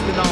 to know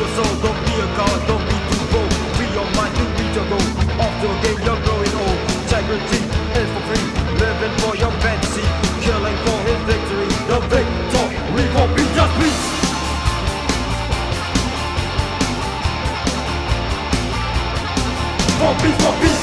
your soul. Don't be a coward, don't be too bold. Be your mind, you reach your goal. After a game, you're growing old. Integrity is for free. Living for your fantasy, killing for his victory. The victor, we won't be just peace. For peace, for peace.